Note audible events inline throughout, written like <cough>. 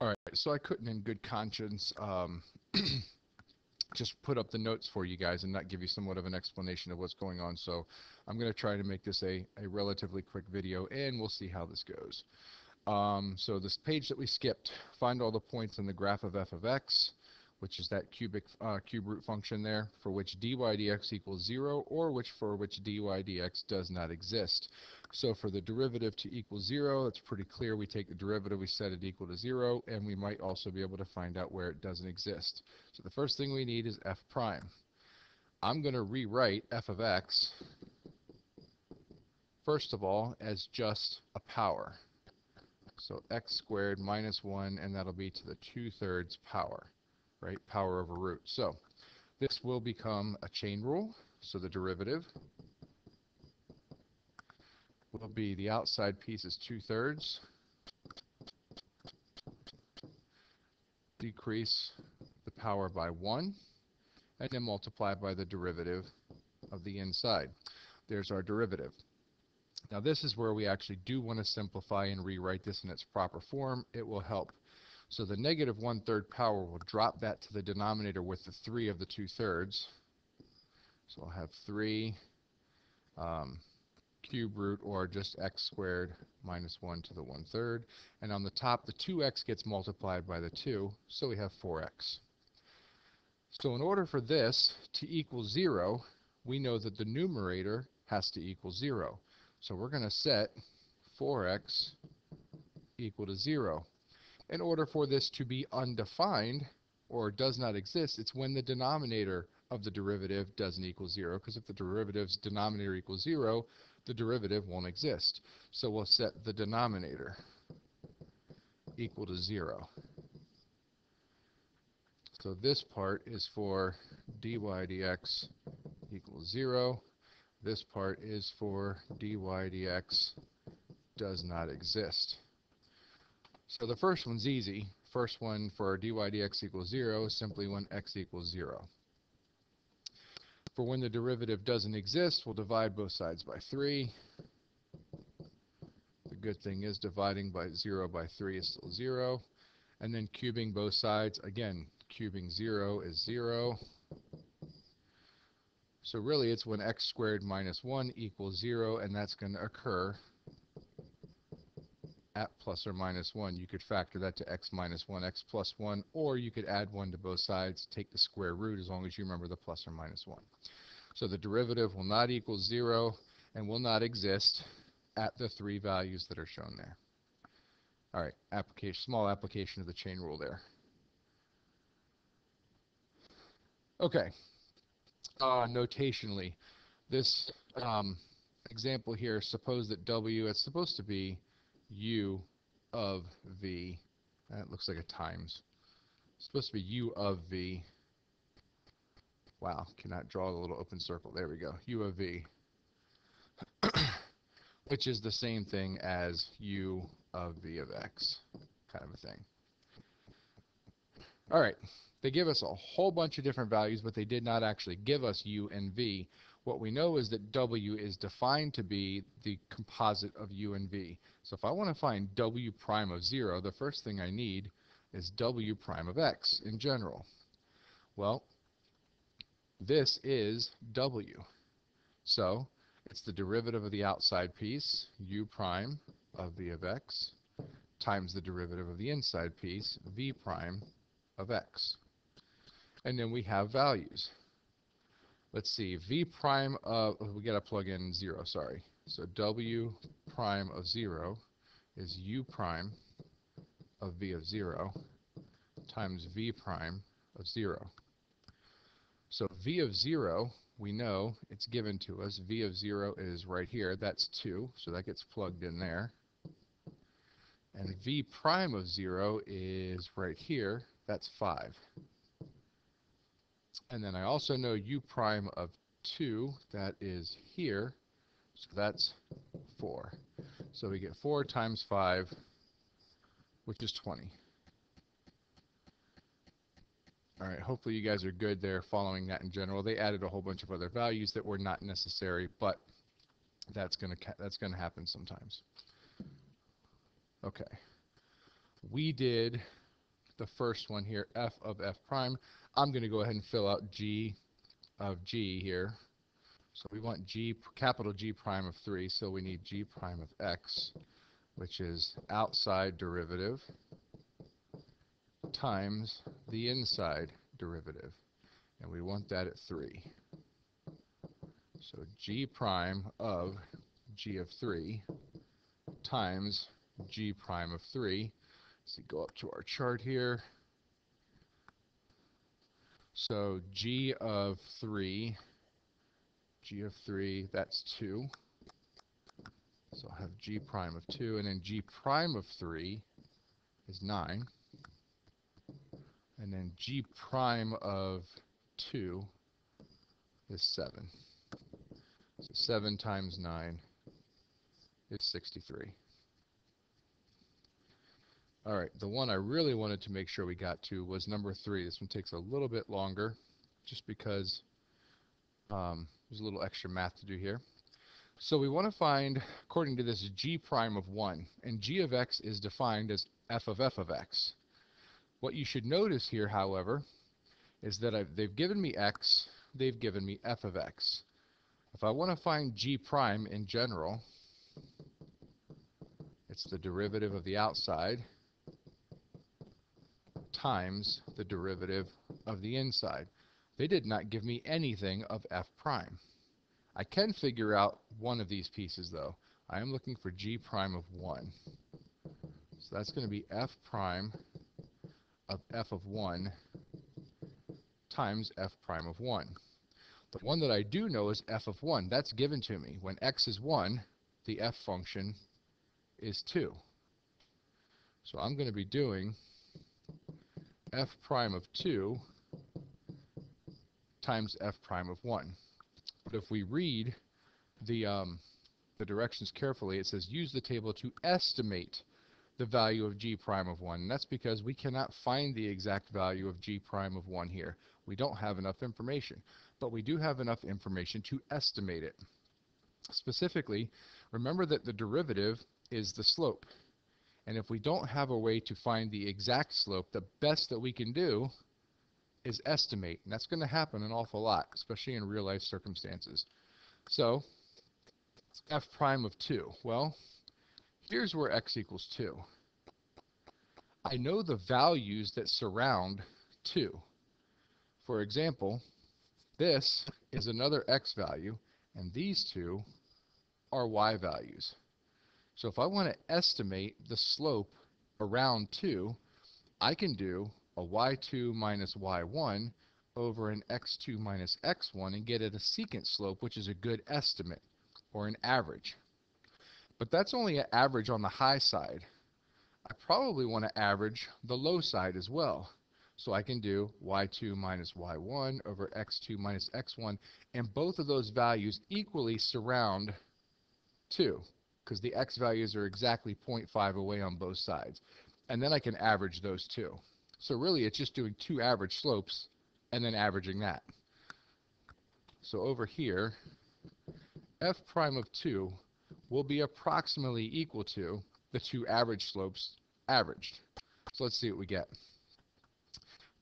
All right, so I couldn't in good conscience um, <clears throat> just put up the notes for you guys and not give you somewhat of an explanation of what's going on. So I'm going to try to make this a, a relatively quick video and we'll see how this goes. Um, so this page that we skipped, find all the points in the graph of f of x, which is that cubic uh, cube root function there, for which dy dx equals 0, or which for which dy dx does not exist. So for the derivative to equal 0, it's pretty clear we take the derivative, we set it equal to 0, and we might also be able to find out where it doesn't exist. So the first thing we need is f prime. I'm going to rewrite f of x, first of all, as just a power. So x squared minus 1, and that'll be to the 2 thirds power, right? Power over root. So this will become a chain rule. So the derivative will be the outside piece is 2 thirds. Decrease the power by 1, and then multiply by the derivative of the inside. There's our derivative. Now this is where we actually do want to simplify and rewrite this in its proper form. It will help. So the negative one-third power will drop that to the denominator with the 3 of the 2 thirds. So I'll have 3 um, cube root or just x squared minus 1 to the 1 third. And on the top, the 2x gets multiplied by the 2, so we have 4x. So in order for this to equal 0, we know that the numerator has to equal 0. So we're going to set 4x equal to 0. In order for this to be undefined, or does not exist, it's when the denominator of the derivative doesn't equal 0, because if the derivative's denominator equals 0, the derivative won't exist. So we'll set the denominator equal to 0. So this part is for dy dx equals 0. This part is for dy dx does not exist. So the first one's easy. First one for dy dx equals 0 is simply when x equals 0. For when the derivative doesn't exist, we'll divide both sides by 3. The good thing is dividing by 0 by 3 is still 0. And then cubing both sides, again, cubing 0 is 0. So really it's when x squared minus 1 equals 0, and that's going to occur at plus or minus 1. You could factor that to x minus 1, x plus 1, or you could add 1 to both sides, take the square root as long as you remember the plus or minus 1. So the derivative will not equal 0 and will not exist at the three values that are shown there. All right, application, small application of the chain rule there. Okay, uh, notationally, this um, example here, suppose that W, it's supposed to be U of V. That looks like a times. It's supposed to be U of V. Wow, cannot draw the little open circle. There we go. U of V. <clears throat> Which is the same thing as U of V of X, kind of a thing. All right, they give us a whole bunch of different values, but they did not actually give us u and v. What we know is that w is defined to be the composite of u and v. So if I want to find w prime of 0, the first thing I need is w prime of x in general. Well, this is w. So it's the derivative of the outside piece, u prime of v of x, times the derivative of the inside piece, v prime of x and then we have values. Let's see, v prime of, oh, we got to plug in 0, sorry. So w prime of 0 is u prime of v of 0 times v prime of 0. So v of 0, we know it's given to us. v of 0 is right here. That's 2, so that gets plugged in there. And v prime of 0 is right here. That's 5. And then I also know u prime of 2, that is here, so that's 4. So we get 4 times 5, which is 20. All right, hopefully you guys are good there following that in general. They added a whole bunch of other values that were not necessary, but that's going to that's going to happen sometimes. Okay. We did the first one here, f of f prime, I'm going to go ahead and fill out g of g here. So we want g, capital G prime of 3, so we need g prime of x, which is outside derivative times the inside derivative. And we want that at 3. So g prime of g of 3 times g prime of 3. So go up to our chart here. So g of 3, g of 3, that's 2. So I'll have g prime of 2, and then g prime of 3 is 9. And then g prime of 2 is 7. So 7 times 9 is 63. All right, the one I really wanted to make sure we got to was number 3. This one takes a little bit longer just because um, there's a little extra math to do here. So we want to find, according to this, g prime of 1. And g of x is defined as f of f of x. What you should notice here, however, is that I've, they've given me x, they've given me f of x. If I want to find g prime in general, it's the derivative of the outside times the derivative of the inside. They did not give me anything of f prime. I can figure out one of these pieces though. I am looking for g prime of 1. So that's going to be f prime of f of 1 times f prime of 1. The one that I do know is f of 1. That's given to me. When x is 1, the f function is 2. So I'm going to be doing f prime of 2 times f prime of 1. But if we read the, um, the directions carefully, it says use the table to estimate the value of g prime of 1. And that's because we cannot find the exact value of g prime of 1 here. We don't have enough information. But we do have enough information to estimate it. Specifically, remember that the derivative is the slope. And if we don't have a way to find the exact slope, the best that we can do is estimate. And that's going to happen an awful lot, especially in real life circumstances. So, f prime of 2. Well, here's where x equals 2. I know the values that surround 2. For example, this is another x value, and these two are y values. So if I want to estimate the slope around 2, I can do a y2 minus y1 over an x2 minus x1 and get at a secant slope, which is a good estimate, or an average. But that's only an average on the high side. I probably want to average the low side as well. So I can do y2 minus y1 over x2 minus x1, and both of those values equally surround 2, because the x values are exactly 0.5 away on both sides. And then I can average those two. So really it's just doing two average slopes and then averaging that. So over here, f prime of 2 will be approximately equal to the two average slopes averaged. So let's see what we get.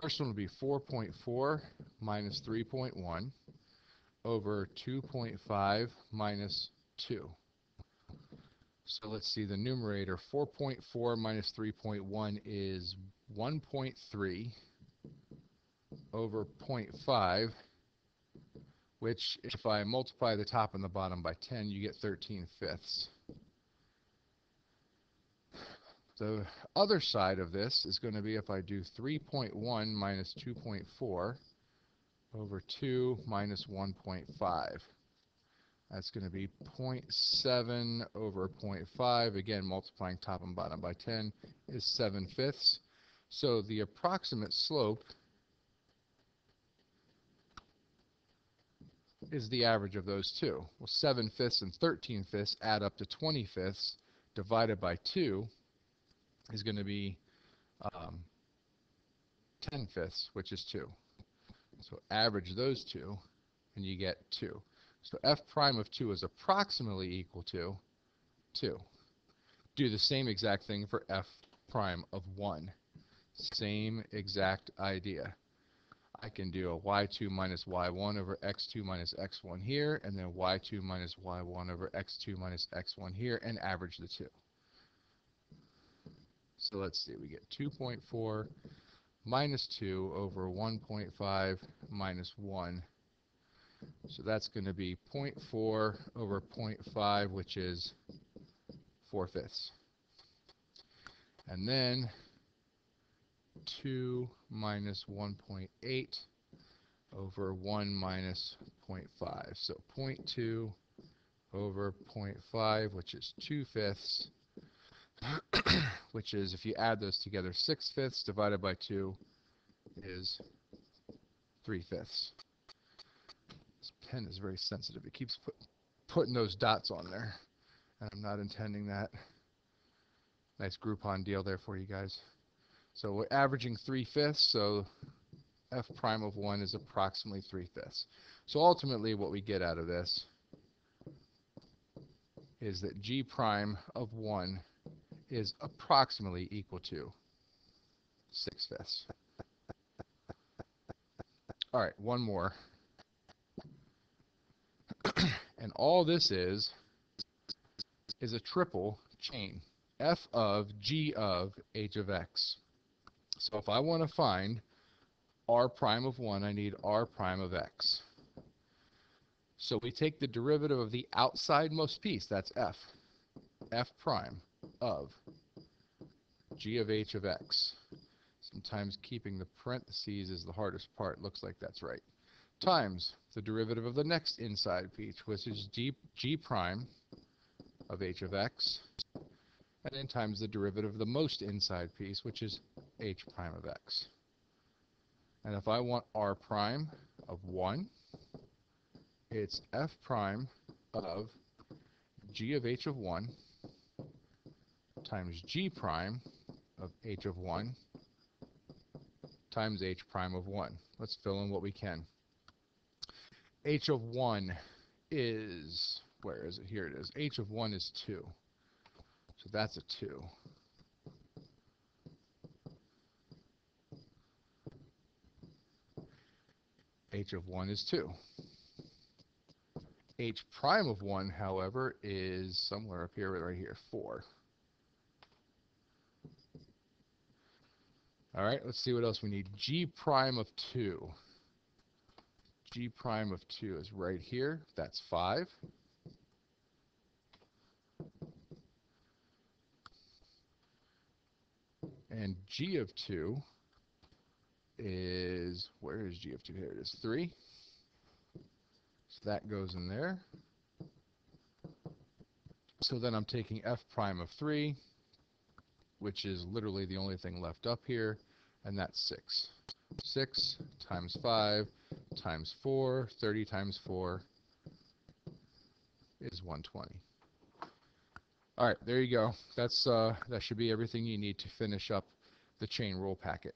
First one will be 4.4 minus 3.1 over 2.5 minus 2. So let's see, the numerator, 4.4 minus 3.1 is 1.3 over 0.5, which if I multiply the top and the bottom by 10, you get 13 fifths. The other side of this is going to be if I do 3.1 minus 2.4 over 2 minus 1.5. That's going to be 0.7 over 0.5. Again, multiplying top and bottom by 10 is 7 fifths. So the approximate slope is the average of those two. Well, 7 fifths and 13 fifths add up to 20 fifths divided by 2 is going to be um, 10 fifths, which is 2. So average those two, and you get 2. So f prime of 2 is approximately equal to 2. Do the same exact thing for f prime of 1. Same exact idea. I can do a y2 minus y1 over x2 minus x1 here, and then y2 minus y1 over x2 minus x1 here, and average the two. So let's see, we get 2.4 minus 2 over 1.5 minus 1. So that's going to be 0.4 over 0.5, which is 4 fifths. And then 2 minus 1.8 over 1 minus 0.5. So 0.2 over 0.5, which is 2 fifths, <coughs> which is, if you add those together, 6 fifths divided by 2 is 3 fifths. Pen is very sensitive. It keeps put, putting those dots on there, and I'm not intending that. Nice Groupon deal there for you guys. So we're averaging 3 fifths, so f prime of 1 is approximately 3 fifths. So ultimately what we get out of this is that g prime of 1 is approximately equal to 6 fifths. All right, one more. And all this is, is a triple chain. f of g of h of x. So if I want to find r prime of 1, I need r prime of x. So we take the derivative of the outsidemost piece, that's f, f prime of g of h of x. Sometimes keeping the parentheses is the hardest part. Looks like that's right. Times the derivative of the next inside piece, which is g, g prime of h of x and then times the derivative of the most inside piece, which is h prime of x. And if I want r prime of 1, it's f prime of g of h of 1 times g prime of h of 1 times h prime of 1. Let's fill in what we can. H of 1 is, where is it? Here it is. h of 1 is 2. So that's a 2. h of 1 is 2. h prime of 1, however, is somewhere up here, right here, 4. All right, let's see what else we need. g prime of 2. G prime of 2 is right here. That's 5. And g of 2 is, where is g of 2? Here it is, 3. So that goes in there. So then I'm taking f prime of 3, which is literally the only thing left up here, and that's 6. 6 times 5 times 4, 30 times 4 is 120. All right, there you go. That's uh, that should be everything you need to finish up the chain rule packet.